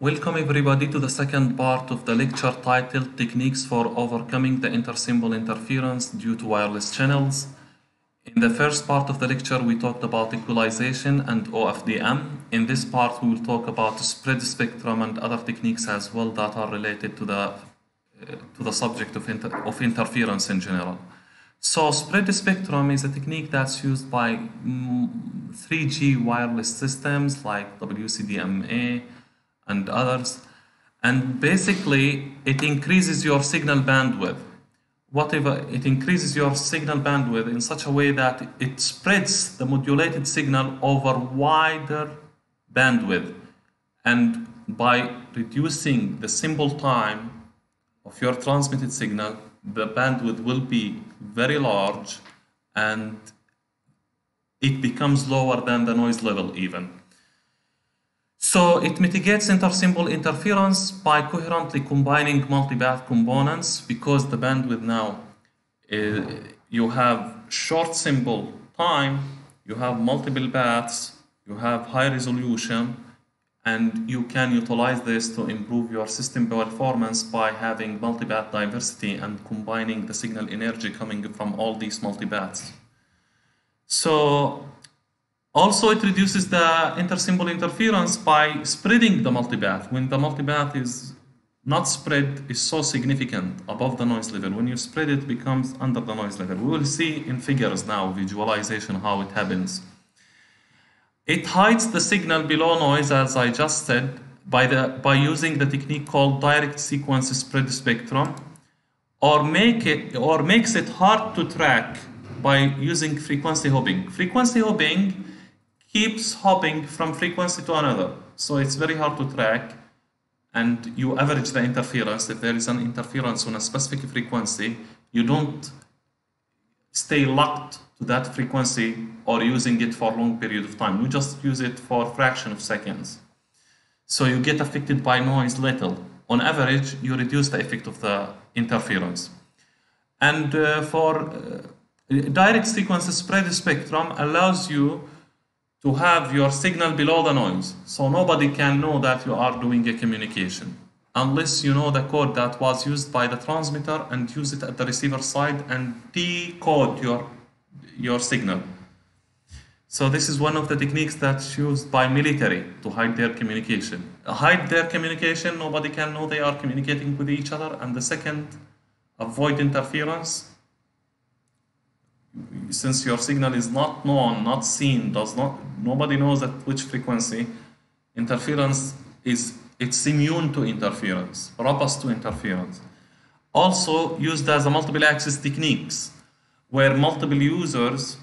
Welcome everybody to the second part of the lecture titled Techniques for Overcoming the Intersymbol Interference Due to Wireless Channels. In the first part of the lecture, we talked about equalization and OFDM. In this part, we will talk about spread spectrum and other techniques as well that are related to the, uh, to the subject of, inter of interference in general. So spread spectrum is a technique that's used by mm, 3G wireless systems like WCDMA and others. And basically, it increases your signal bandwidth. Whatever, it increases your signal bandwidth in such a way that it spreads the modulated signal over wider bandwidth. And by reducing the symbol time of your transmitted signal, the bandwidth will be very large and it becomes lower than the noise level even. So it mitigates intersymbol interference by coherently combining multipath components because the bandwidth now uh, you have short symbol time, you have multiple paths, you have high resolution, and you can utilize this to improve your system performance by having multipath diversity and combining the signal energy coming from all these multipaths. So also it reduces the intersymbol interference by spreading the multipath. When the multipath is not spread is so significant above the noise level. When you spread it becomes under the noise level. We will see in figures now, visualization, how it happens. It hides the signal below noise, as I just said, by, the, by using the technique called direct sequence spread spectrum, or, make it, or makes it hard to track by using frequency hopping. Frequency hopping keeps hopping from frequency to another, so it's very hard to track, and you average the interference. If there is an interference on a specific frequency, you don't stay locked to that frequency or using it for a long period of time. You just use it for a fraction of seconds. So you get affected by noise little. On average, you reduce the effect of the interference. And uh, for uh, direct sequence spread spectrum allows you to have your signal below the noise. So nobody can know that you are doing a communication unless you know the code that was used by the transmitter and use it at the receiver side and decode your your signal. So this is one of the techniques that's used by military to hide their communication. Hide their communication, nobody can know they are communicating with each other. And the second, avoid interference. Since your signal is not known, not seen, does not nobody knows at which frequency, interference is it's immune to interference, robust to interference. Also used as a multiple access techniques where multiple users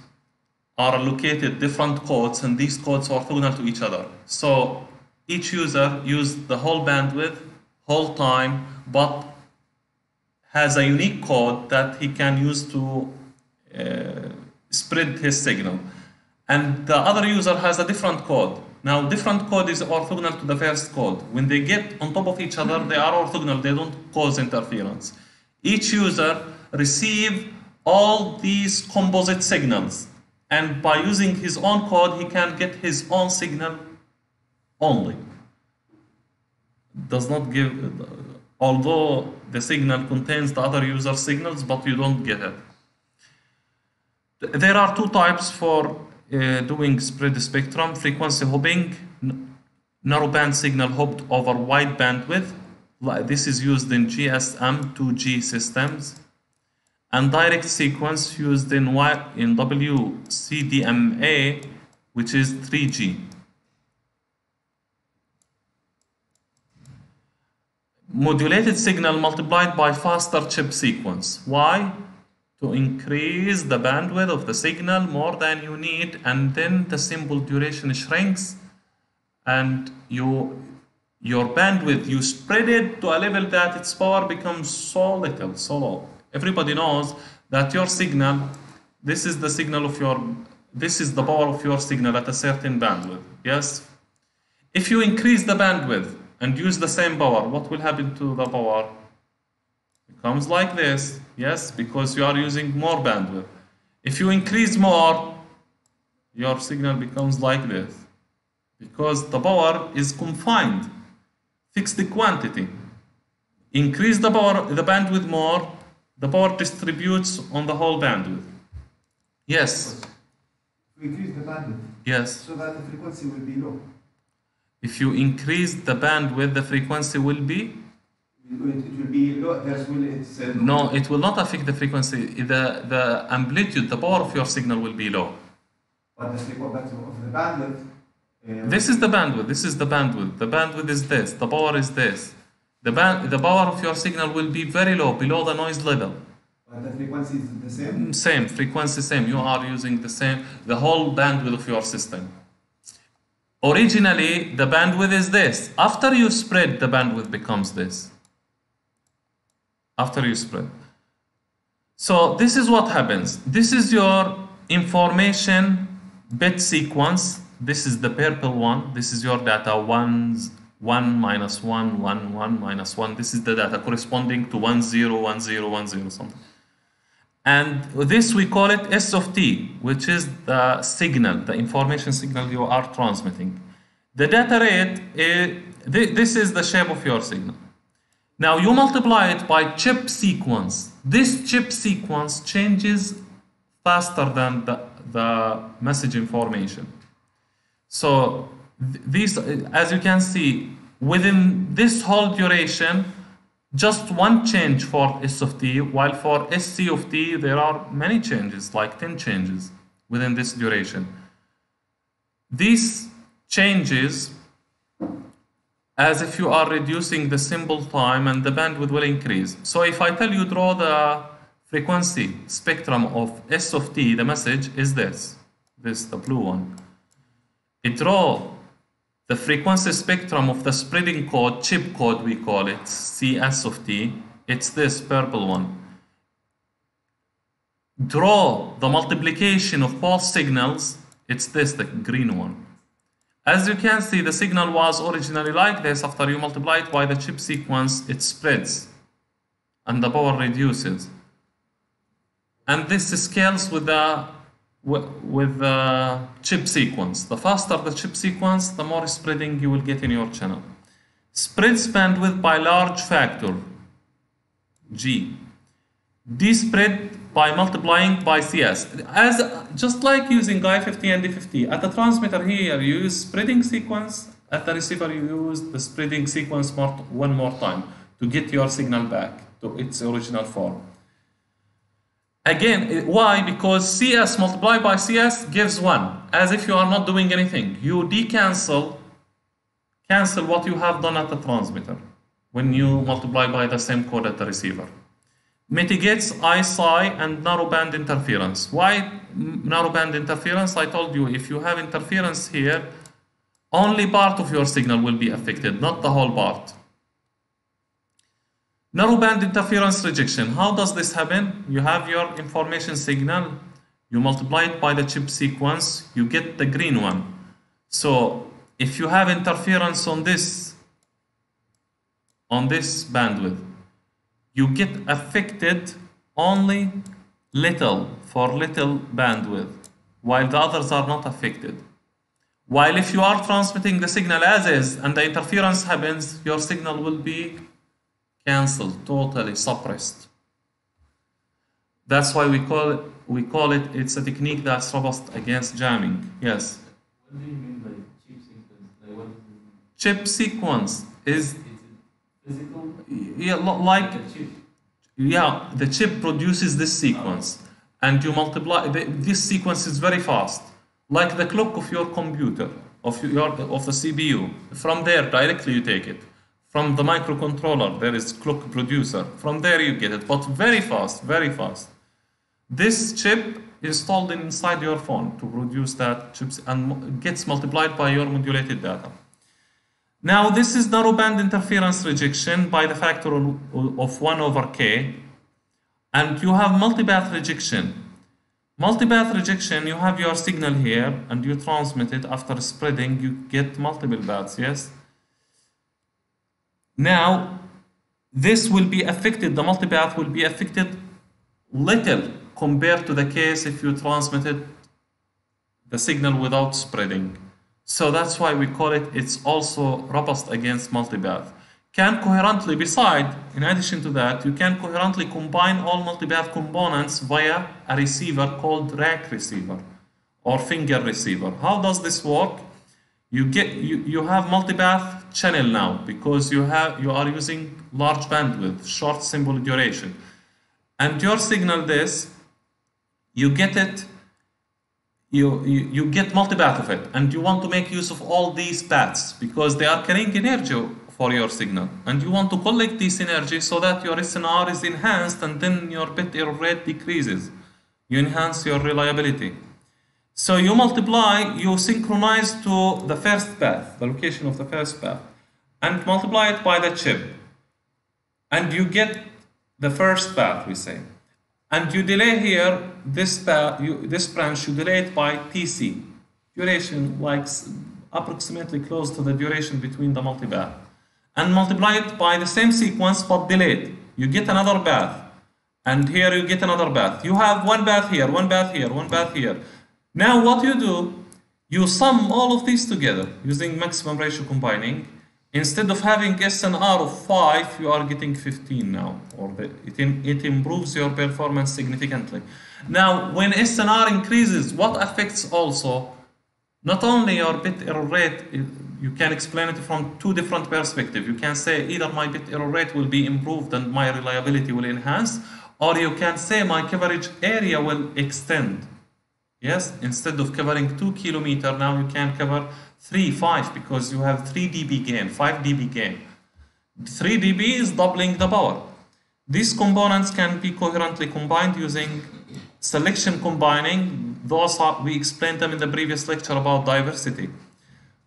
are allocated different codes and these codes are orthogonal to each other. So each user used the whole bandwidth, whole time, but has a unique code that he can use to Uh, spread his signal. And the other user has a different code. Now, different code is orthogonal to the first code. When they get on top of each other, they are orthogonal, they don't cause interference. Each user receive all these composite signals. And by using his own code, he can get his own signal only. Does not give, although the signal contains the other user signals, but you don't get it. There are two types for uh, doing spread spectrum frequency hopping, narrowband signal hopped over wide bandwidth. This is used in GSM 2G systems and direct sequence used in, in WCDMA, which is 3G. Modulated signal multiplied by faster chip sequence. Why? To increase the bandwidth of the signal more than you need, and then the symbol duration shrinks, and you your bandwidth you spread it to a level that its power becomes so little, so low everybody knows that your signal, this is the signal of your, this is the power of your signal at a certain bandwidth, yes? If you increase the bandwidth and use the same power, what will happen to the power? Comes like this, yes, because you are using more bandwidth. If you increase more, your signal becomes like this, because the power is confined fix the quantity. Increase the power, the bandwidth more, the power distributes on the whole bandwidth. Yes, increase the bandwidth yes. so that the frequency will be low. If you increase the bandwidth, the frequency will be It will be low. There's will it's uh, no, it will not affect the frequency. The the amplitude, the power of your signal will be low. But the of the bandwidth. uh, This is the bandwidth. This is the bandwidth. The bandwidth is this. The power is this. The band, the power of your signal will be very low, below the noise level. But the frequency is the same. Same frequency, same. You are using the same, the whole bandwidth of your system. Originally, the bandwidth is this. After you spread, the bandwidth becomes this. After you spread. So this is what happens. This is your information bit sequence. This is the purple one. This is your data ones, 1 minus 1, 1, 1 minus 1. This is the data corresponding to 1, 0, 1, 0, 1, 0, something. And this we call it S of t, which is the signal, the information signal you are transmitting. The data rate, eh, is, this is the shape of your signal. Now you multiply it by chip sequence. This chip sequence changes faster than the, the message information. So th- these, as you can see, within this whole duration, just one change for S of t, while for SC of t, there are many changes, like 10 changes within this duration. These changes, as if you are reducing the symbol time and the bandwidth will increase. So if I tell you draw the frequency spectrum of S of t, the message is this, this, the blue one. It draw the frequency spectrum of the spreading code, chip code we call it, CS of t, it's this purple one. Draw the multiplication of both signals, it's this, the green one. As you can see, the signal was originally like this. After you multiply it by the chip sequence, it spreads and the power reduces. And this scales with the with the chip sequence. The faster the chip sequence, the more spreading you will get in your channel. Spreads bandwidth by large factor, G. D spread by multiplying by CS. As just like using I50 and D50. At the transmitter here, you use spreading sequence. At the receiver, you use the spreading sequence more, one more time to get your signal back to its original form. Again, why? Because CS multiplied by CS gives 1, as if you are not doing anything. You decancel cancel what you have done at the transmitter when you multiply by the same code at the receiver. Mitigates ISI and narrowband interference. Why narrowband interference? I told you if you have interference here, only part of your signal will be affected, not the whole part. Narrowband interference rejection. How does this happen? You have your information signal, you multiply it by the chip sequence, you get the green one. So if you have interference on this, on this bandwidth, you get affected only little for little bandwidth, while the others are not affected. While if you are transmitting the signal as is and the interference happens, your signal will be cancelled, totally suppressed. That's why we call it, we call it, it's a technique that's robust against jamming. Yes. What do you mean by chip sequence? Like? Chip sequence is, physical yeah, like, yeah, the chip produces this sequence and you multiply, the, this sequence is very fast. Like the clock of your computer, of your, of the CPU. From there, directly you take it. From the microcontroller, there is clock producer. From there you get it, but very fast, very fast. This chip installed inside your phone to produce that chips and gets multiplied by your modulated data. Now this is narrowband interference rejection by the factor of of 1 over k. And you have multipath rejection. Multipath rejection, you have your signal here and you transmit it after spreading, you get multiple paths, yes? Now, this will be affected, the multipath will be affected little compared to the case if you transmitted the signal without spreading. So that's why we call it, it's also robust against multipath. can coherently, beside, in addition to that, you can coherently combine all multipath components via a receiver called rake receiver or finger receiver. How does this work? You get you, you have multipath channel now because you have you are using large bandwidth, short symbol duration. And your signal this, you get it you, you, get multipath of it and you want to make use of all these paths because they are carrying energy for your signal and you want to collect this energy so that your SNR is enhanced and then your bit error rate decreases. You enhance your reliability. So you multiply, you synchronize to the first path, the location of the first path, and multiply it by the chip. And you get the first path, we say. And you delay here this you, this branch, you delay it by TC, duration like approximately close to the duration between the multipath. And multiply it by the same sequence but delayed. You get another path. And here you get another path. You have one path here, one path here, one path here. Now what you do, you sum all of these together using maximum ratio combining. Instead of having SNR of 5, you are getting 15 now, or the, it, it improves your performance significantly. Now, when SNR increases, what affects also not only your bit error rate, it- you can explain it from two different perspectives. You can say either my bit error rate will be improved and my reliability will enhance, or you can say my coverage area will extend. Yes, instead of covering two kilometer, now you can cover three, five, because you have three dB gain, five dB gain. 3 dB is doubling the power. These components can be coherently combined using selection combining. Those are, we explained them in the previous lecture about diversity.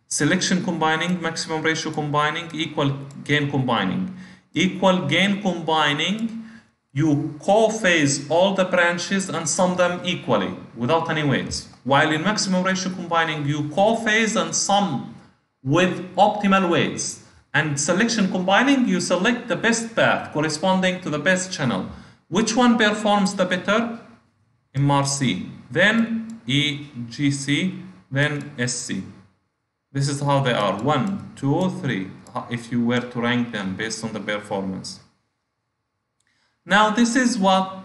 Selection combining, maximum ratio combining, equal gain combining. Equal gain combining, you co-phase all the branches and sum them equally without any weights. While in maximum ratio combining, you co-phase and sum with optimal weights. And selection combining, you select the best path corresponding to the best channel. Which one performs the better? MRC, then EGC, then SC. This is how they are. One, two, three, if you were to rank them based on the performance. Now, this is what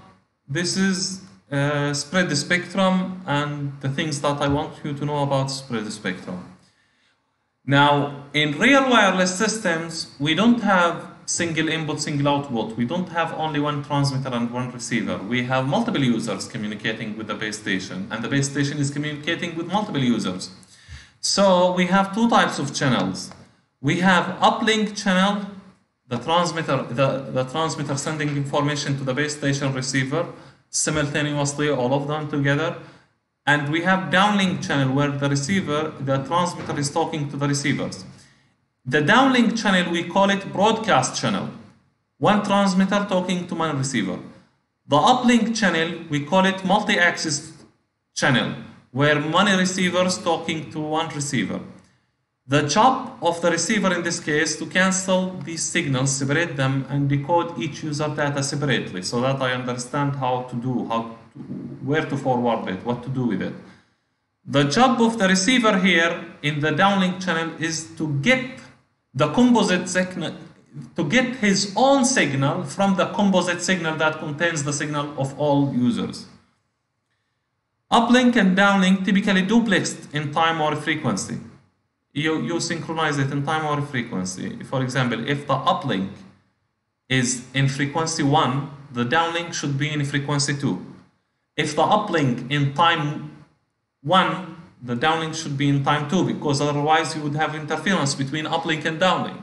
this is uh, spread the spectrum and the things that I want you to know about spread the spectrum. Now, in real wireless systems, we don't have single input, single output. We don't have only one transmitter and one receiver. We have multiple users communicating with the base station, and the base station is communicating with multiple users. So we have two types of channels. We have uplink channel, the transmitter, the, the transmitter sending information to the base station receiver simultaneously, all of them together. And we have downlink channel where the receiver, the transmitter is talking to the receivers. The downlink channel, we call it broadcast channel. One transmitter talking to one receiver. The uplink channel, we call it multi-access channel, where many receivers talking to one receiver. The job of the receiver in this case to cancel these signals, separate them, and decode each user data separately, so that I understand how to do, how to, where to forward it, what to do with it. The job of the receiver here in the downlink channel is to get the composite signal, to get his own signal from the composite signal that contains the signal of all users. Uplink and downlink typically duplexed in time or frequency. You, you synchronize it in time or frequency. For example, if the uplink is in frequency 1, the downlink should be in frequency 2. If the uplink in time 1, the downlink should be in time 2 because otherwise you would have interference between uplink and downlink.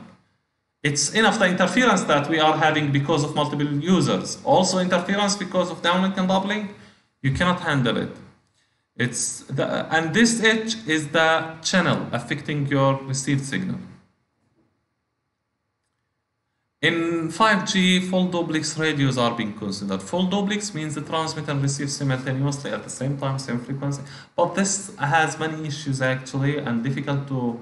It's enough the interference that we are having because of multiple users. Also interference because of downlink and uplink, you cannot handle it. It's the, and this edge is the channel affecting your received signal. In 5G, full duplex radios are being considered. Full duplex means the transmitter and receive simultaneously at the same time, same frequency. But this has many issues actually and difficult to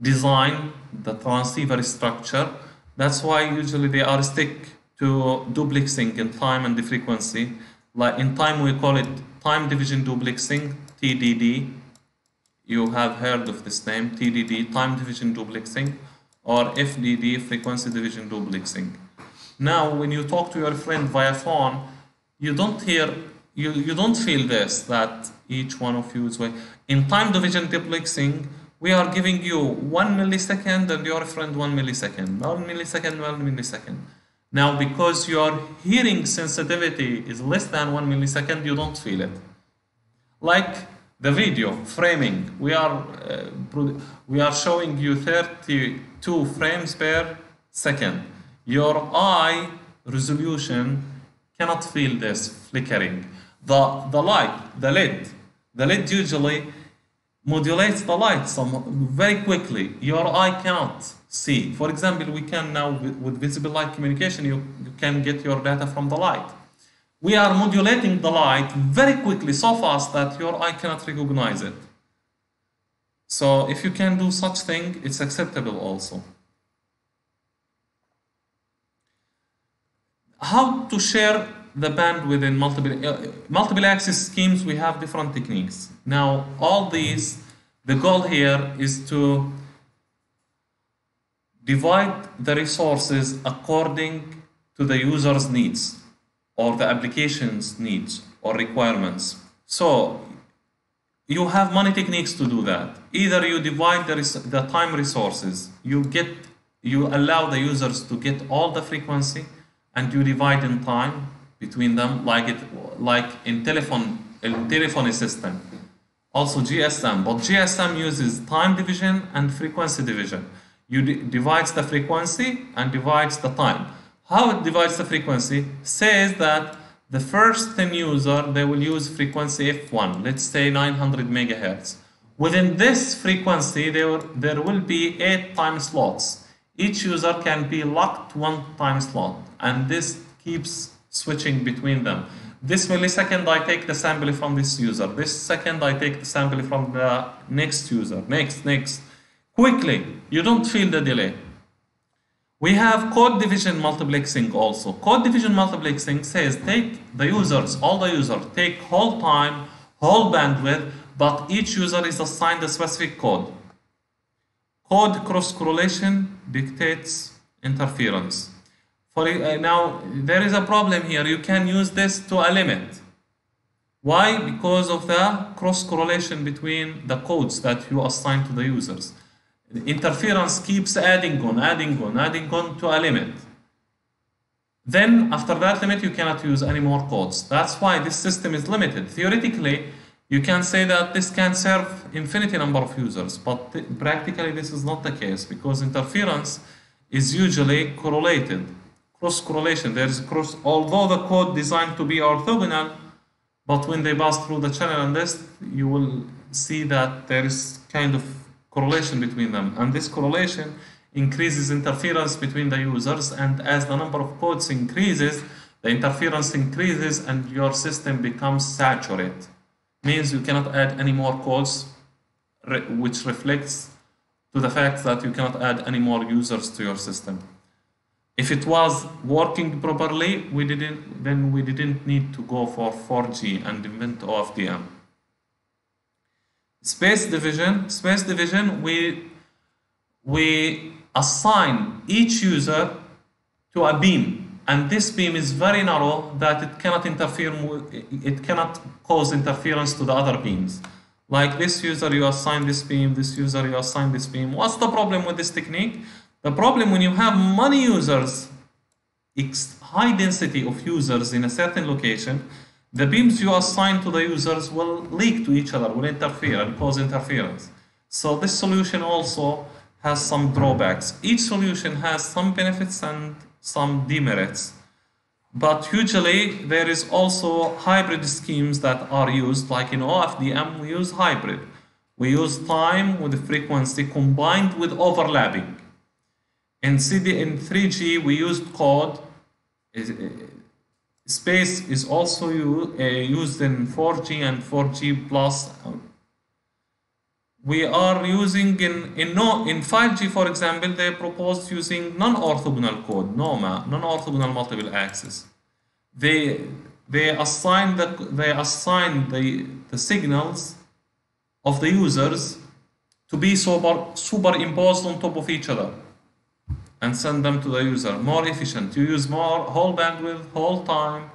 design the transceiver structure. That's why usually they are stick to duplexing in time and the frequency. Like in time, we call it time division duplexing, TDD. You have heard of this name, TDD, time division duplexing, or FDD, frequency division duplexing. Now, when you talk to your friend via phone, you don't hear, you, you don't feel this, that each one of you is way. In time division duplexing, we are giving you one millisecond and your friend one millisecond, one millisecond, one millisecond. Now, because your hearing sensitivity is less than one millisecond, you don't feel it. Like the video framing, we are uh, we are showing you 32 frames per second. Your eye resolution cannot feel this flickering. The the light, the LED, the LED usually modulates the light some very quickly. Your eye cannot see. For example, we can now with, visible light communication, you, you can get your data from the light. We are modulating the light very quickly, so fast that your eye cannot recognize it. So if you can do such thing, it's acceptable also. How to share the band within multiple uh, multiple access schemes? We have different techniques. Now all these, the goal here is to divide the resources according to the user's needs or the application's needs or requirements. So you have many techniques to do that. Either you divide the, the time resources, you get you allow the users to get all the frequency and you divide in time between them like it like in telephone in telephony system. Also GSM, but GSM uses time division and frequency division. You divides the frequency and divides the time. How it divides the frequency says that the first 10 user they will use frequency f1 let's say 900 megahertz. Within this frequency there, there will be 8 time slots. Each user can be locked one time slot and this keeps switching between them. This millisecond i take the sample from this user. This second i take the sample from the next user. Next next quickly you don't feel the delay we have code division multiplexing also. Code division multiplexing says take the users, all the users, take whole time, whole bandwidth, but each user is assigned a specific code. Code cross correlation dictates interference. For uh, now, there is a problem here. You can use this to a limit. Why? Because of the cross correlation between the codes that you assign to the users interference keeps adding on, adding on, adding on to a limit. Then after that limit, you cannot use any more codes. That's why this system is limited. Theoretically, you can say that this can serve infinity number of users, but th- practically this is not the case because interference is usually correlated, cross correlation. There's cross, although the code designed to be orthogonal, but when they pass through the channel and this, you will see that there is kind of correlation between them. And this correlation increases interference between the users and as the number of codes increases the interference increases and your system becomes saturated means you cannot add any more codes which reflects to the fact that you cannot add any more users to your system. If it was working properly we didn't then we didn't need to go for 4g and invent ofdm space division space division we we assign each user to a beam. And this beam is very narrow that it cannot interfere it cannot cause interference to the other beams. Like this user you assign this beam this user you assign this beam. What's the problem with this technique? The problem when you have many users high density of users in a certain location the beams you assign to the users will leak to each other, will interfere and cause interference. So this solution also has some drawbacks. Each solution has some benefits and some demerits. But usually there is also hybrid schemes that are used, like in OFDM we use hybrid. We use time with frequency combined with overlapping. In CD in 3G we used code space is also uh, used in 4G and 4G plus. We are using in in no in 5G for example they proposed using non-orthogonal code NOMA non-orthogonal multiple access. They they assign the they assign the the signals of the users to be super superimposed on top of each other. And send them to the user. More efficient. You use more whole bandwidth, whole time,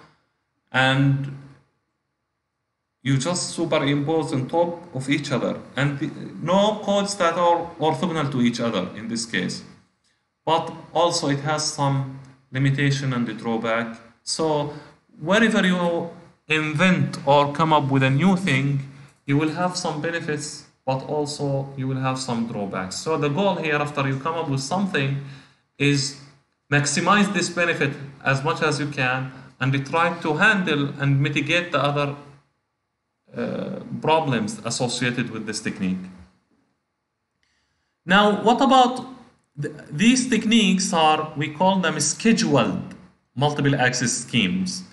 and you just superimpose on top of each other. And the- no codes that are orthogonal to each other in this case. But also it has some limitation and the drawback. So whenever you invent or come up with a new thing, you will have some benefits, but also you will have some drawbacks. So the goal here after you come up with something is maximize this benefit as much as you can and try to handle and mitigate the other uh, problems associated with this technique. Now, what about th- these techniques are, we call them scheduled multiple access schemes.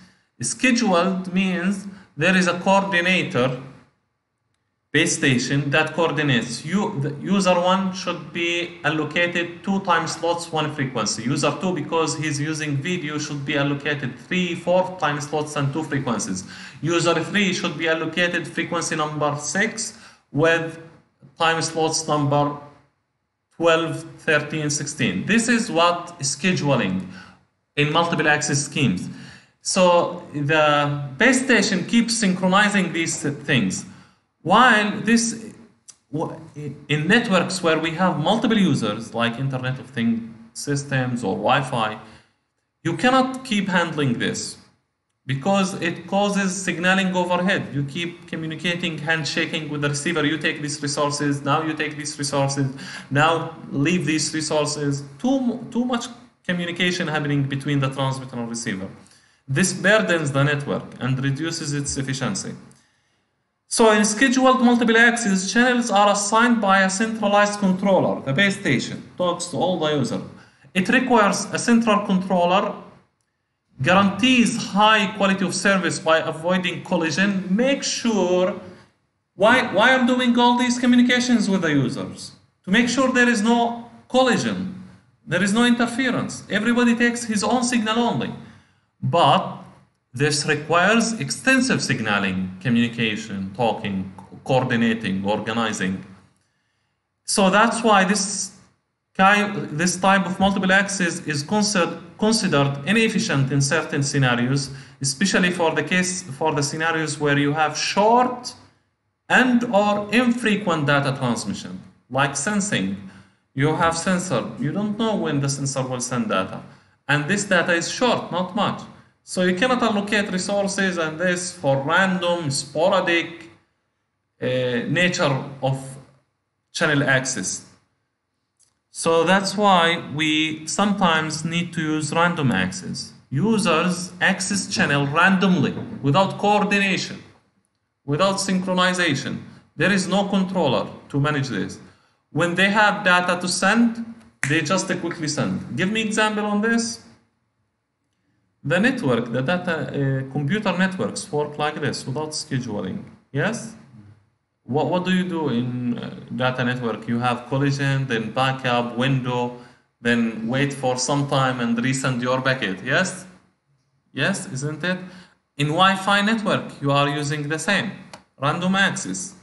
Scheduled means there is a coordinator base station that coordinates. You, user one should be allocated two time slots, one frequency. User two, because he's using video, should be allocated three, four time slots and two frequencies. User three should be allocated frequency number six with time slots number 12, 13, 16. This is what scheduling in multiple access schemes. So the base station keeps synchronizing these things. While this, in networks where we have multiple users, like Internet of Things systems or Wi-Fi, you cannot keep handling this because it causes signaling overhead. You keep communicating, handshaking with the receiver. You take these resources, now you take these resources, now leave these resources. Too, too much communication happening between the transmitter and receiver. This burdens the network and reduces its efficiency. So in scheduled multiple access, channels are assigned by a centralized controller. The base station talks to all the users. It requires a central controller guarantees high quality of service by avoiding collision, make sure why, why I'm doing all these communications with the users? To make sure there is no collision, there is no interference. Everybody takes his own signal only. But this requires extensive signaling, communication, talking, coordinating, organizing. So that's why this kind, this type of multiple access is considered considered inefficient in certain scenarios, especially for the case for the scenarios where you have short and or infrequent data transmission, like sensing. You have sensor, you don't know when the sensor will send data, and this data is short, not much. So you cannot allocate resources and this for random, sporadic uh, nature of channel access. So that's why we sometimes need to use random access. Users access channel randomly without coordination, without synchronization. There is no controller to manage this. When they have data to send, they just quickly send. Give me example on this. The network, the data, uh, computer networks work like this without scheduling. Yes? What, what do you do in uh, data network? You have collision, then backup, window, then wait for some time and resend your packet. Yes? Yes, isn't it? In Wi-Fi network, you are using the same random access.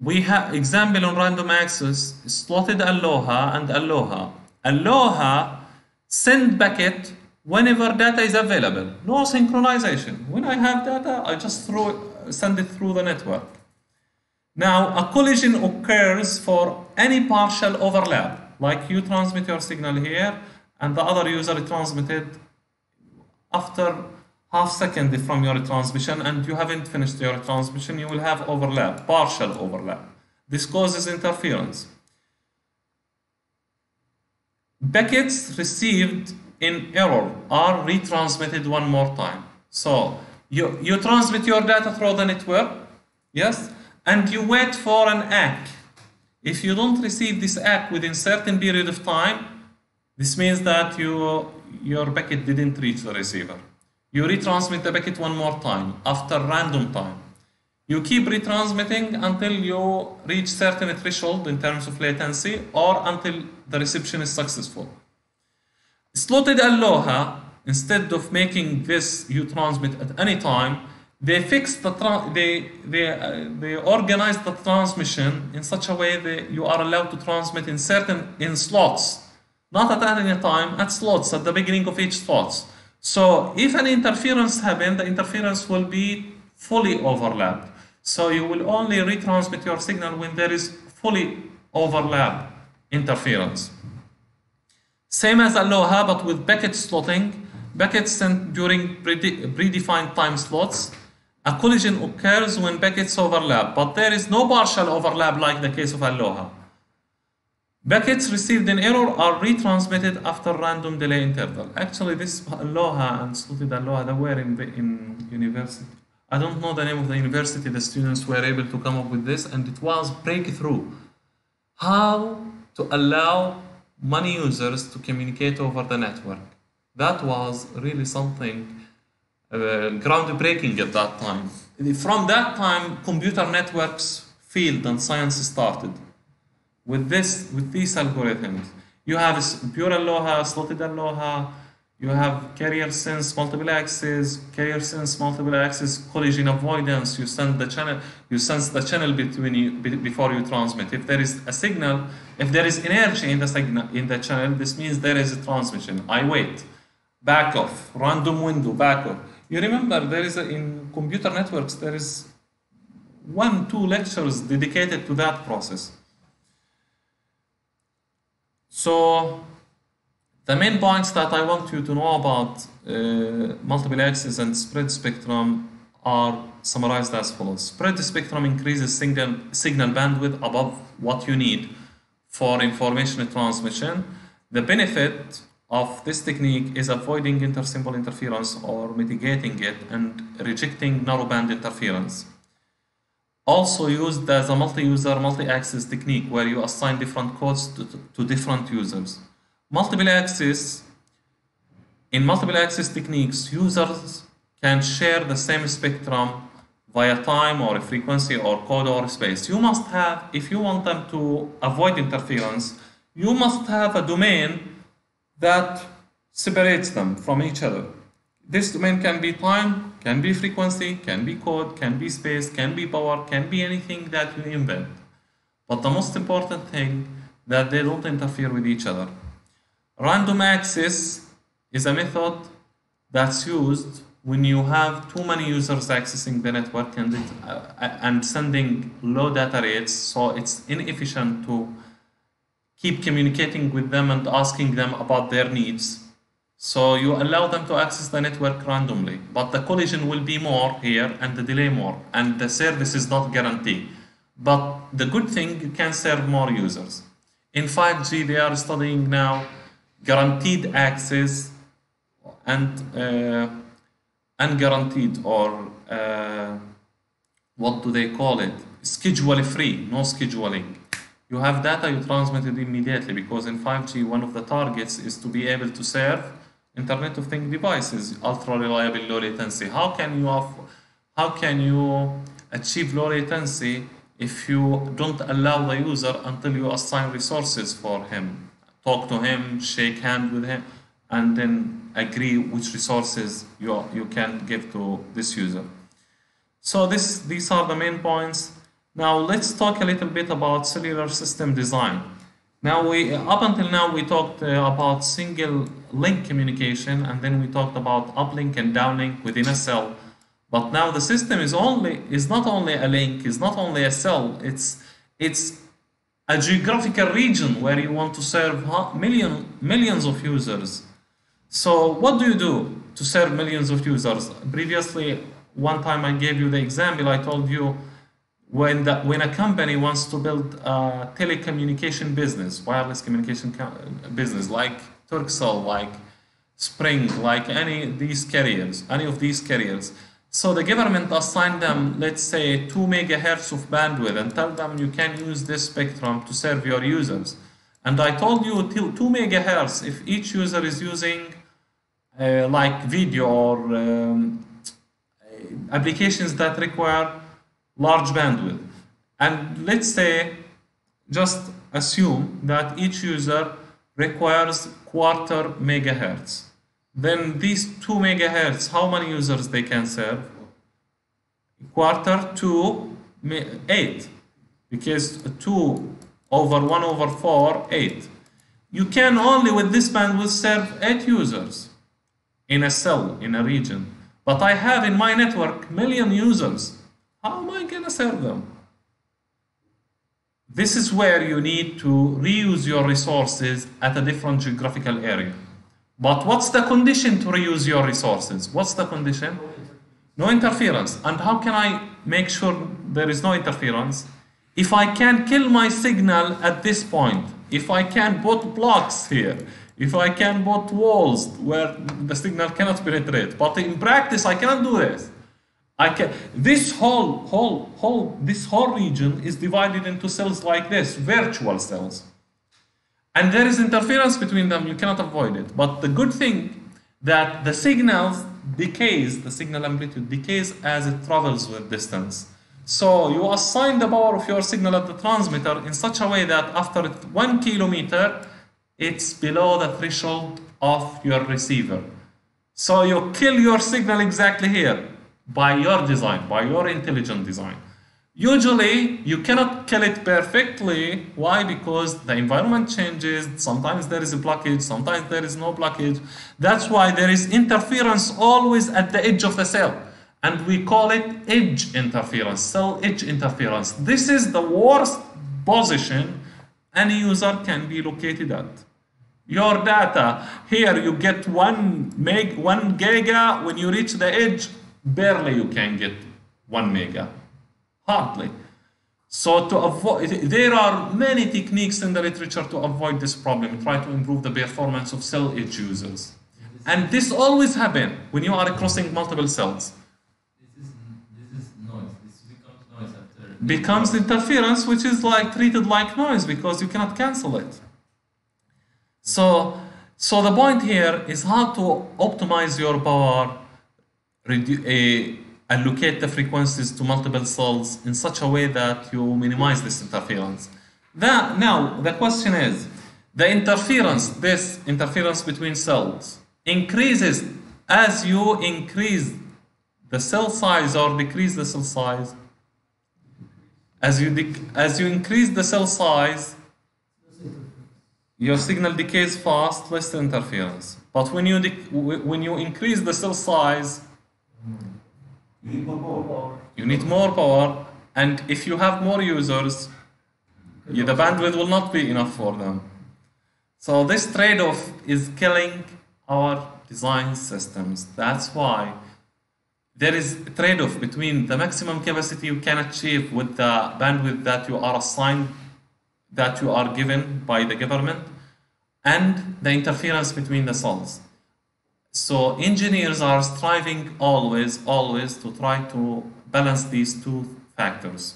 We have example on random access slotted Aloha and Aloha. Aloha send packet whenever data is available. No synchronization. When I have data, I just throw it, send it through the network. Now, a collision occurs for any partial overlap, like you transmit your signal here, and the other user transmitted after half second from your transmission, and you haven't finished your transmission, you will have overlap, partial overlap. This causes interference. Packets received in error are retransmitted one more time. So you, you transmit your data through the network, yes, and you wait for an ACK. If you don't receive this ACK within certain period of time, this means that you, your packet didn't reach the receiver. You retransmit the packet one more time after random time. You keep retransmitting until you reach certain threshold in terms of latency or until the reception is successful. Slotted Aloha, instead of making this you transmit at any time, they fixed the they they uh, they organized the transmission in such a way that you are allowed to transmit in certain in slots, not at any time at slots at the beginning of each slots. So if an interference happens, the interference will be fully overlapped. So you will only retransmit your signal when there is fully overlap interference. Same as Aloha, but with packet slotting. packet sent during prede- predefined time slots. A collision occurs when packets overlap, but there is no partial overlap like the case of Aloha. Packets received in error are retransmitted after random delay interval. Actually, this Aloha and slotted Aloha, they were in, in university. I don't know the name of the university the students were able to come up with this, and it was breakthrough. How to allow many users to communicate over the network. That was really something uh, groundbreaking at that time. From that time, computer networks field and science started with this with these algorithms. You have pure aloha, slotted aloha, you have carrier sense multiple access, carrier sense multiple access, collision avoidance. You send the channel, you sense the channel between you be- before you transmit. If there is a signal, if there is energy in the signal in the channel, this means there is a transmission. I wait, back off, random window, back off. You remember there is a, in computer networks there is one two lectures dedicated to that process. So the main points that I want you to know about uh, multiple access and spread spectrum are summarized as follows. Spread spectrum increases signal, signal bandwidth above what you need for information transmission. The benefit of this technique is avoiding intersymbol interference or mitigating it and rejecting narrowband interference also used as a multi-user multi-access technique where you assign different codes to, to different users multiple access in multiple access techniques users can share the same spectrum via time or frequency or code or space you must have if you want them to avoid interference you must have a domain that separates them from each other this domain can be time, can be frequency, can be code, can be space, can be power, can be anything that you invent. But the most important thing that they don't interfere with each other. Random access is a method that's used when you have too many users accessing the network and, it, uh, and sending low data rates, so it's inefficient to keep communicating with them and asking them about their needs. So you allow them to access the network randomly, but the collision will be more here and the delay more, and the service is not guaranteed. But the good thing, you can serve more users. In 5G, they are studying now guaranteed access and uh, unguaranteed, or uh, what do they call it? Schedule free, no scheduling. You have data, you transmit it immediately because in 5G, one of the targets is to be able to serve Internet of Things devices, ultra reliable low latency. How can you have, how can you achieve low latency if you don't allow the user until you assign resources for him? Talk to him, shake hand with him, and then agree which resources you, you can give to this user. So this, these are the main points. Now let's talk a little bit about cellular system design. Now we up until now we talked uh, about single link communication and then we talked about uplink and downlink within a cell. But now the system is only is not only a link, is not only a cell, it's it's a geographical region where you want to serve million millions of users. So what do you do to serve millions of users? Previously, one time I gave you the example, I told you when the, when a company wants to build a telecommunication business, wireless communication co- business, like Turkcell, like Sprint, like any these carriers, any of these carriers. So the government assigned them, let's say, two megahertz of bandwidth, and tell them you can use this spectrum to serve your users. And I told you two, two megahertz. If each user is using uh, like video or um, applications that require large bandwidth. And let's say, just assume that each user requires quarter megahertz. Then these two megahertz, how many users they can serve? quarter to 8 because 2 over 1 over 4 8 you can only with this bandwidth serve 8 users in a cell in a region. But i have in my network million users. How am i going to serve them? This is where you need to reuse your resources at a different geographical area but what's the condition to reuse your resources what's the condition no interference. And how can I make sure there is no interference? If I can kill my signal at this point, if I can put blocks here, if I can put walls where the signal cannot penetrate, but in practice I cannot do this. I can. This whole whole whole this whole region is divided into cells like this, virtual cells, and there is interference between them. You cannot avoid it. But the good thing that the signals decays, the signal amplitude decays as it travels with distance. So you assign the power of your signal at the transmitter in such a way that after one kilometer, it's below the threshold of your receiver. So you kill your signal exactly here by your design, by your intelligent design. Usually, you cannot kill it perfectly. Why? Because the environment changes. Sometimes there is a blockage, sometimes there is no blockage. That's why there is interference always at the edge of the cell. And we call it edge interference, cell edge interference. This is the worst position any user can be located at. Your data, here you get one meg, one giga. When you reach the edge, barely you can get one mega hardly. So to avoid, there are many techniques in the literature to avoid this problem. Try to improve the performance of cell edge users. And this always happen when you are crossing multiple cells. This is this is noise. This becomes noise after. Becomes interference, which is like treated like noise because you cannot cancel it. So, so the point here is how to optimize your power, redu- eh, allocate the frequencies to multiple cells in such a way that you minimize this interference. Now, the question is, the interference, this interference between cells, increases as you increase the cell size or decrease the cell size. As you, as you increase the cell size, your signal decays fast, less interference. But when you, when you increase the cell size, You need more power. you need more power, and if you have more users, the bandwidth will not be enough for them. So this trade-off is killing our design systems. That's why there is a trade-off between the maximum capacity you can achieve with the bandwidth that you are assigned, that you are given by the government, and the interference between the cells. So engineers are striving always, always to try to balance these two factors.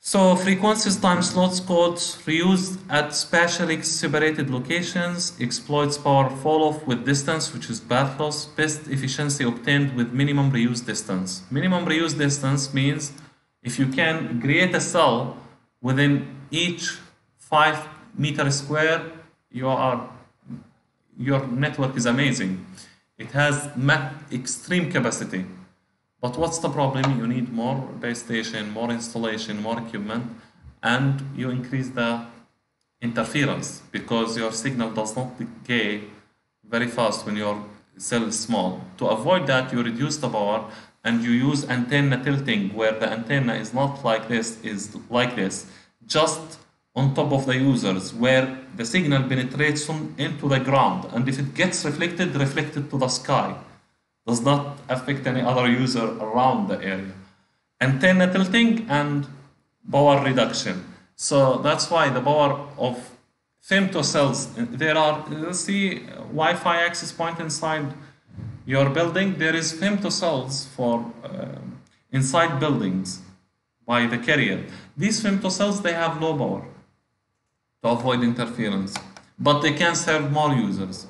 So frequencies time slots codes reused at spatially separated locations exploits power fall-off with distance, which is path loss, best efficiency obtained with minimum reuse distance. Minimum reuse distance means if you can create a cell within each five meter square, you are your network is amazing. It has extreme capacity. But what's the problem? You need more base station, more installation, more equipment, and you increase the interference because your signal does not decay very fast when your cell is small. To avoid that, you reduce the power and you use antenna tilting where the antenna is not like this, is like this, just on top of the users where the signal penetrates on, into the ground and if it gets reflected, reflected to the sky does not affect any other user around the area. Antenna tilting and power reduction. So that's why the power of femtocells, there are, let's see, Wi-Fi access point inside your building. There is femtocells for uh, inside buildings by the carrier. These femtocells, they have low power to avoid interference, but they can serve more users.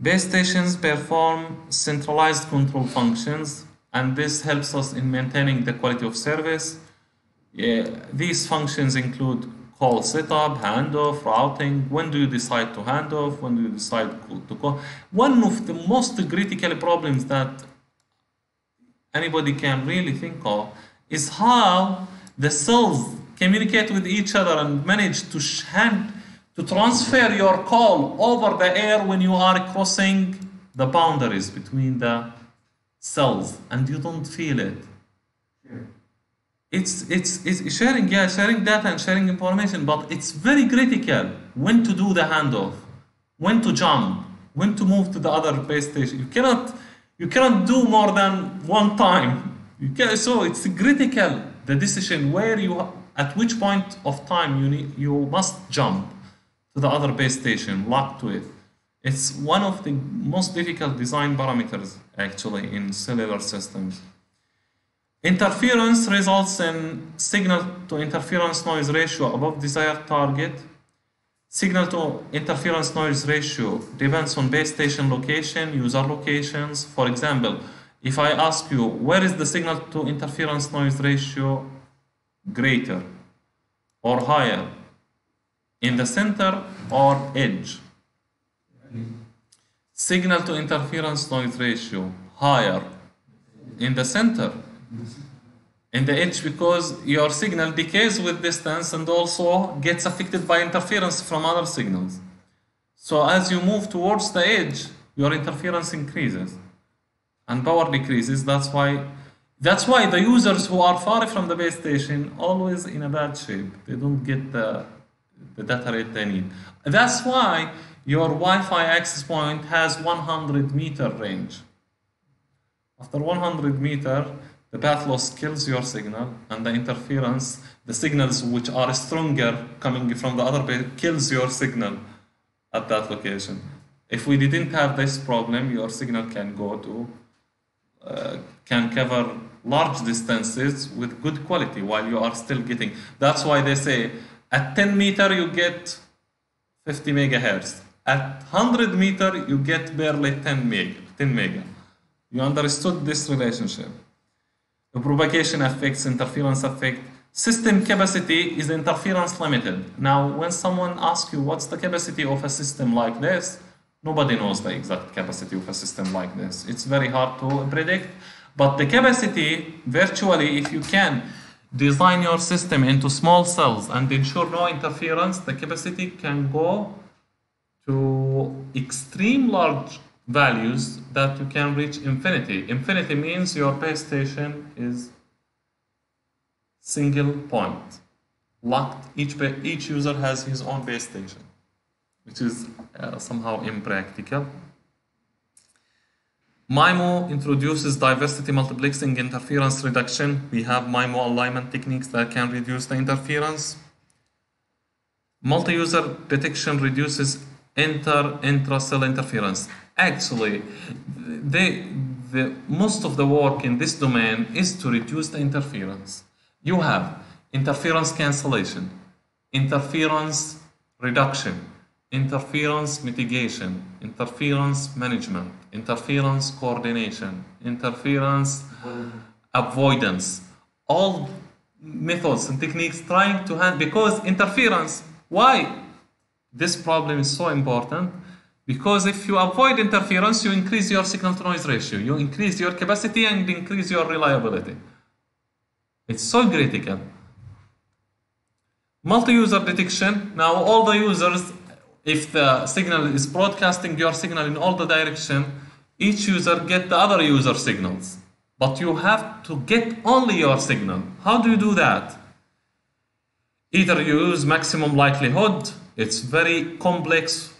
Base stations perform centralized control functions, and this helps us in maintaining the quality of service. Yeah, these functions include call setup, handoff, routing. When do you decide to hand off? When do you decide to call? One of the most critical problems that anybody can really think of is how the cells communicate with each other and manage to hand to transfer your call over the air when you are crossing the boundaries between the cells and you don't feel it. It's it's it's sharing yeah sharing data and sharing information but it's very critical when to do the handoff when to jump when to move to the other base station. You cannot you cannot do more than one time. You can so it's critical the decision where you at which point of time you need you must jump to the other base station lock to it it's one of the most difficult design parameters actually in cellular systems Interference results in signal to interference noise ratio above desired target. Signal to interference noise ratio depends on base station location, user locations. For example, if I ask you where is the signal to interference noise ratio greater or higher, in the center or edge? Signal to interference noise ratio higher in the center in the edge because your signal decays with distance and also gets affected by interference from other signals. So as you move towards the edge, your interference increases and power decreases. That's why that's why the users who are far from the base station always in a bad shape. They don't get the, the data rate they need. That's why your Wi-Fi access point has 100 meter range. After 100 meter, the path loss kills your signal, and the interference, the signals which are stronger coming from the other base, kills your signal at that location. If we didn't have this problem, your signal can go to, uh, can cover large distances with good quality while you are still getting. That's why they say at 10 meter you get 50 megahertz. At 100 meter you get barely 10 mega. 10 mega. You understood this relationship. The propagation effects, interference effect. System capacity is interference limited. Now, when someone asks you what's the capacity of a system like this, nobody knows the exact capacity of a system like this. It's very hard to predict. But the capacity, virtually, if you can design your system into small cells and ensure no interference, the capacity can go to extreme large values that you can reach infinity. Infinity means your base station is single point, locked. Each each user has his own base station, which is uh, somehow impractical. MIMO introduces diversity multiplexing interference reduction. We have MIMO alignment techniques that can reduce the interference. Multi-user detection reduces inter intra-cell interference. Actually, they, the, most of the work in this domain is to reduce the interference. You have interference cancellation, interference reduction, interference mitigation, interference management, interference coordination, interference avoidance. All methods and techniques trying to hand because interference. Why this problem is so important? Because if you avoid interference, you increase your signal to noise ratio, you increase your capacity and increase your reliability. It's so critical. Multi-user detection. Now all the users, if the signal is broadcasting your signal in all the direction, each user get the other user signals. But you have to get only your signal. How do you do that? Either you use maximum likelihood, it's very complex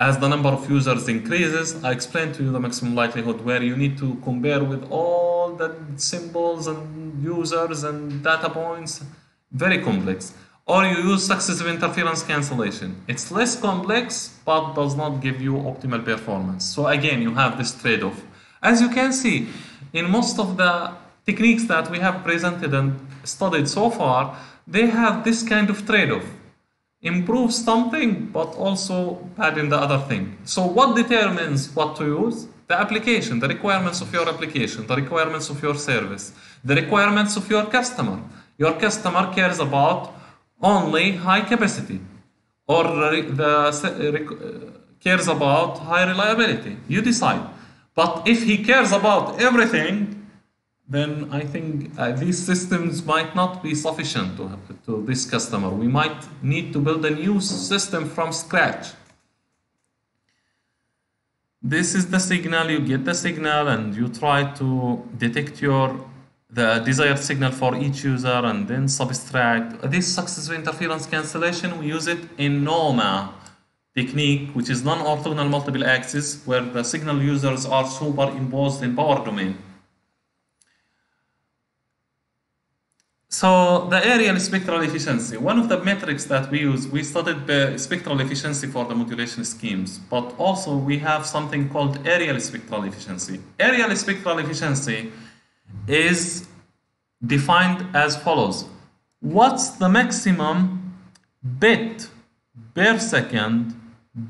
as the number of users increases. I explained to you the maximum likelihood where you need to compare with all the symbols and users and data points. Very complex. Or you use successive interference cancellation. It's less complex but does not give you optimal performance. So again, you have this trade-off. As you can see, in most of the techniques that we have presented and studied so far, they have this kind of trade-off improve something but also bad in the other thing so what determines what to use the application the requirements of your application the requirements of your service the requirements of your customer your customer cares about only high capacity or the cares about high reliability you decide but if he cares about everything then I think uh, these systems might not be sufficient to, to this customer. We might need to build a new system from scratch. This is the signal, you get the signal and you try to detect your the desired signal for each user and then subtract. This successive interference cancellation, we use it in NOMA technique, which is non-orthogonal multiple access, where the signal users are superimposed in power domain. So the areal spectral efficiency, one of the metrics that we use, we studied the spectral efficiency for the modulation schemes, but also we have something called areal spectral efficiency. Areal spectral efficiency is defined as follows. What's the maximum bit per second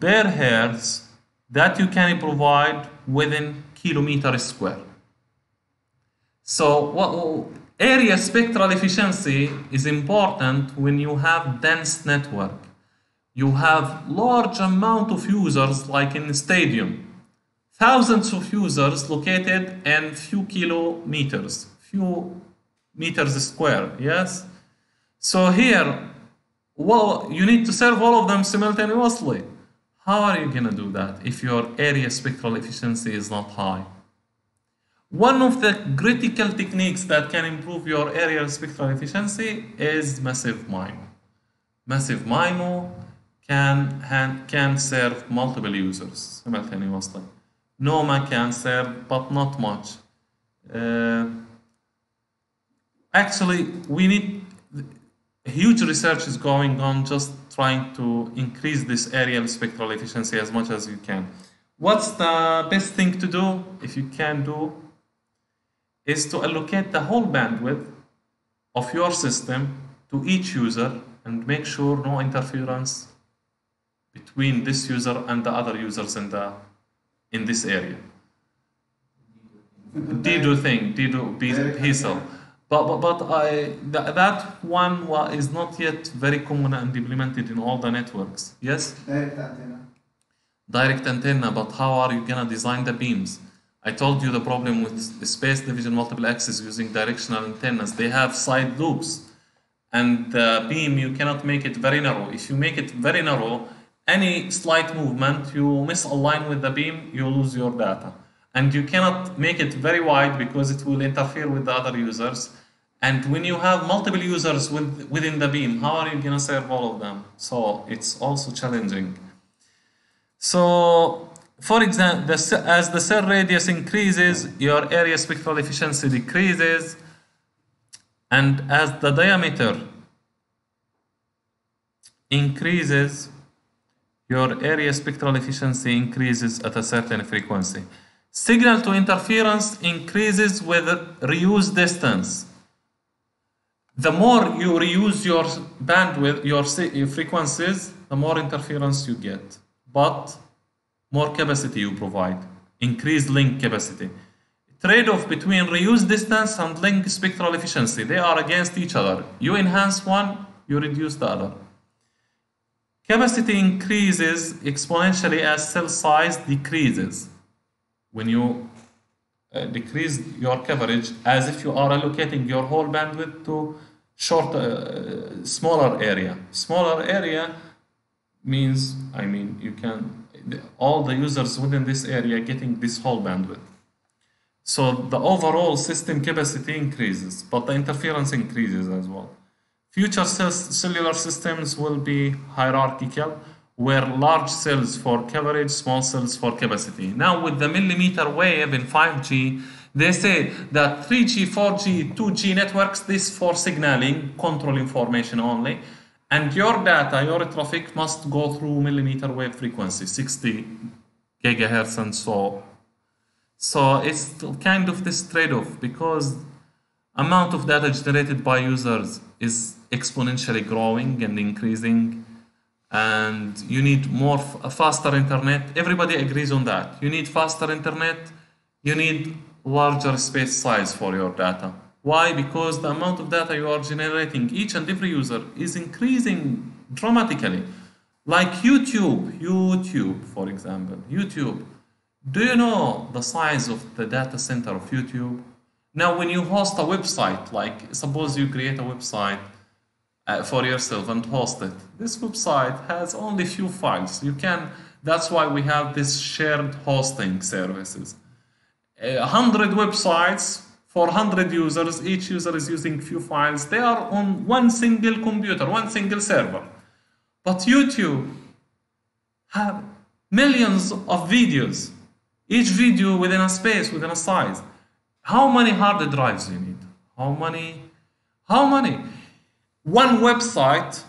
per hertz that you can provide within kilometer square? So what, area spectral efficiency is important when you have dense network. You have large amount of users like in stadium. Thousands of users located in few kilometers, few meters square, yes? So here, well, you need to serve all of them simultaneously. How are you gonna do that if your area spectral efficiency is not high? One of the critical techniques that can improve your areal spectral efficiency is massive MIMO. Massive MIMO can, can serve multiple users simultaneously. NOMA can serve, but not much. Uh, actually, we need huge research is going on just trying to increase this areal spectral efficiency as much as you can. What's the best thing to do if you can do is to allocate the whole bandwidth of your system to each user and make sure no interference between this user and the other users in the in this area. Dido thing, Dido Hazel. But, but, but I, th that one is not yet very common and implemented in all the networks. Yes? Direct antenna. Direct antenna, but how are you gonna design the beams? I told you the problem with the space division multiple access using directional antennas. They have side lobes. And the beam, you cannot make it very narrow. If you make it very narrow, any slight movement, you misalign with the beam, you lose your data. And you cannot make it very wide because it will interfere with the other users. And when you have multiple users with, within the beam, how are you going to serve all of them? So it's also challenging. So for example, the, as the cell radius increases, your area spectral efficiency decreases, and as the diameter increases, your area spectral efficiency increases at a certain frequency. Signal to interference increases with reuse distance. The more you reuse your bandwidth, your frequencies, the more interference you get. But more capacity you provide, increased link capacity. Trade-off between reuse distance and link spectral efficiency. They are against each other. You enhance one, you reduce the other. Capacity increases exponentially as cell size decreases. When you uh, decrease your coverage, as if you are allocating your whole bandwidth to short, uh, smaller area. Smaller area means, I mean, you can all the users within this area getting this whole bandwidth. So the overall system capacity increases, but the interference increases as well. Future cellular systems will be hierarchical, where large cells for coverage, small cells for capacity. Now with the millimeter wave in 5G, they say that 3G, 4G, 2G networks, this for signaling, control information only. And your data, your traffic must go through millimeter wave frequency, 60 gigahertz and so. So it's kind of this trade-off because amount of data generated by users is exponentially growing and increasing and you need more faster internet everybody agrees on that you need faster internet you need larger space size for your data why? Because the amount of data you are generating, each and every user, is increasing dramatically. Like YouTube, YouTube, for example, YouTube. Do you know the size of the data center of YouTube? Now, when you host a website, like suppose you create a website uh, for yourself and host it, this website has only few files. You can. That's why we have this shared hosting services. A hundred websites for hundred users. Each user is using few files. They are on one single computer, one single server. But YouTube have millions of videos, each video within a space, within a size. How many hard drives you need? How many? How many? One website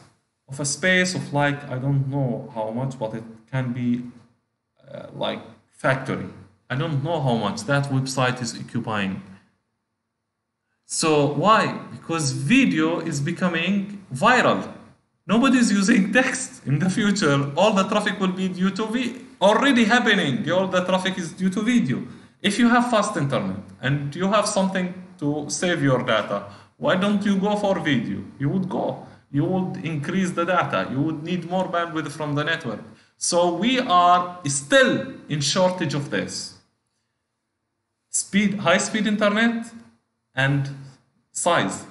of a space of like I don't know how much, but it can be uh, like factory. I don't know how much that website is occupying. So why? Because video is becoming viral. Nobody is using text in the future. All the traffic will be due to vi- already happening. All the traffic is due to video. If you have fast internet and you have something to save your data, why don't you go for video? You would go. You would increase the data. You would need more bandwidth from the network. So we are still in shortage of this. Speed, high speed internet and size.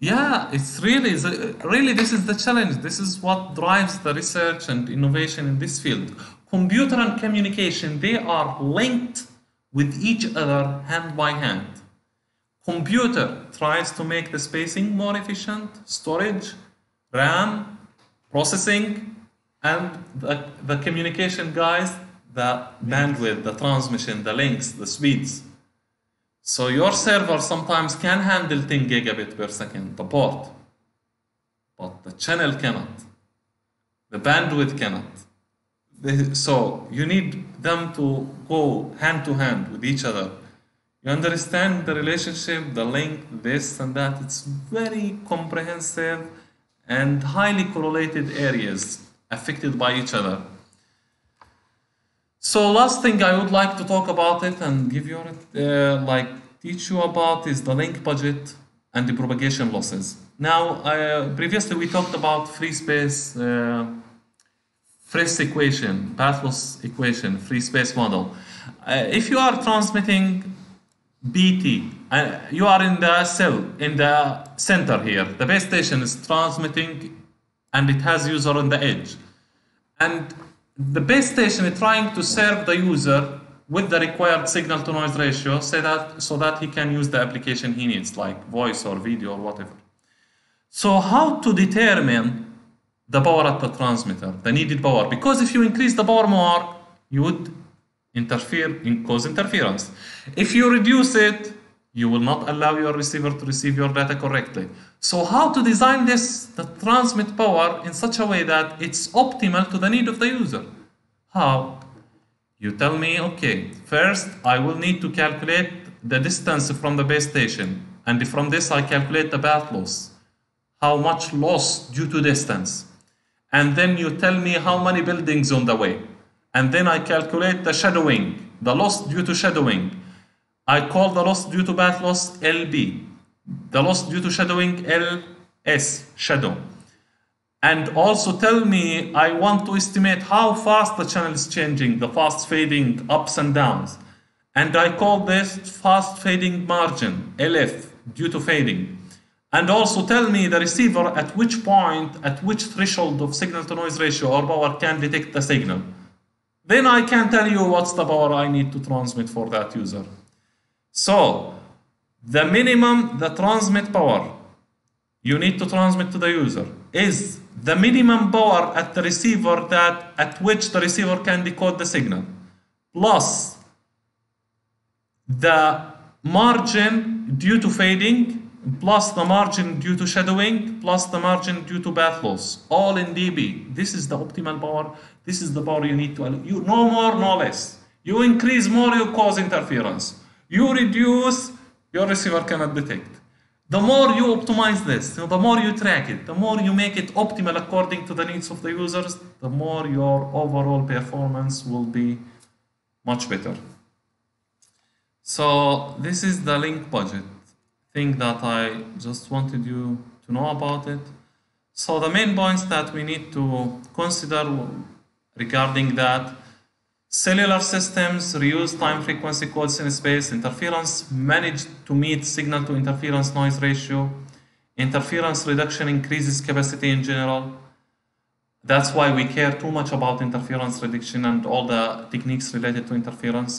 Yeah, it's really, really, this is the challenge. This is what drives the research and innovation in this field. Computer and communication, they are linked with each other hand by hand. Computer tries to make the spacing more efficient, storage, RAM, processing, and the, the communication guys, the bandwidth, the transmission, the links, the speeds. So your server sometimes can handle 10 gigabit per second, the port, but the channel cannot. The bandwidth cannot. So you need them to go hand to hand with each other. You understand the relationship, the link, this and that. It's very comprehensive and highly correlated areas affected by each other. So last thing I would like to talk about it and give you uh, like teach you about is the link budget and the propagation losses. Now, uh, previously we talked about free space, uh, Friis equation, path loss equation, free space model. Uh, if you are transmitting BT, uh, you are in the cell in the center here. The base station is transmitting, and it has user on the edge. And the base station is trying to serve the user with the required signal to noise ratio so that so that he can use the application he needs like voice or video or whatever. So how to determine the power at the transmitter the needed power? Because if you increase the power more you would interfere in cause interference. If you reduce it you will not allow your receiver to receive your data correctly. So how to design this the transmit power in such a way that it's optimal to the need of the user? How? You tell me okay first i will need to calculate the distance from the base station and from this i calculate the path loss. How much loss due to distance? And then you tell me how many buildings on the way and then i calculate the shadowing the loss due to shadowing i call the loss due to path loss lb the loss due to shadowing ls shadow and also tell me I want to estimate how fast the channel is changing, the fast fading ups and downs. And I call this fast fading margin, LF, due to fading. And also tell me the receiver at which point, at which threshold of signal to noise ratio or power can detect the signal. Then I can tell you what's the power I need to transmit for that user. So, the minimum, the transmit power you need to transmit to the user is the minimum power at the receiver that at which the receiver can decode the signal plus the margin due to fading plus the margin due to shadowing plus the margin due to path loss all in dB this is the optimal power. This is the power you need to you no more no less. You increase more you cause interference. You reduce your receiver cannot detect the more you optimize this, the more you track it, the more you make it optimal according to the needs of the users, the more your overall performance will be much better. So this is the link budget thing that I just wanted you to know about it. So the main points that we need to consider regarding that Cellular systems reuse time frequency codes in space. Interference managed to meet signal to interference noise ratio. Interference reduction increases capacity in general. That's why we care too much about interference reduction and all the techniques related to interference.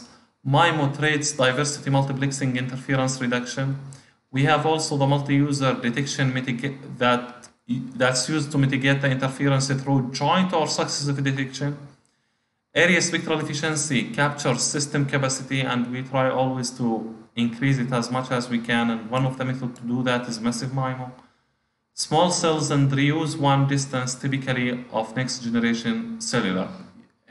MIMO trades diversity multiplexing interference reduction. We have also the multi-user detection that that's used to mitigate the interference through joint or successive detection. Area spectral efficiency captures system capacity, and we try always to increase it as much as we can. And one of the methods to do that is massive MIMO. Small cells and reuse one distance typically of next generation cellular.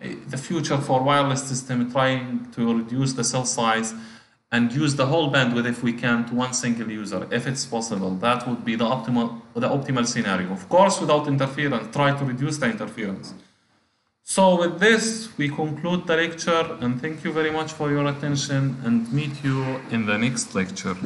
The future for wireless system trying to reduce the cell size and use the whole bandwidth if we can to one single user if it's possible. That would be the optimal the optimal scenario. Of course without interference try to reduce the interference. So with this we conclude the lecture and thank you very much for your attention and meet you in the next lecture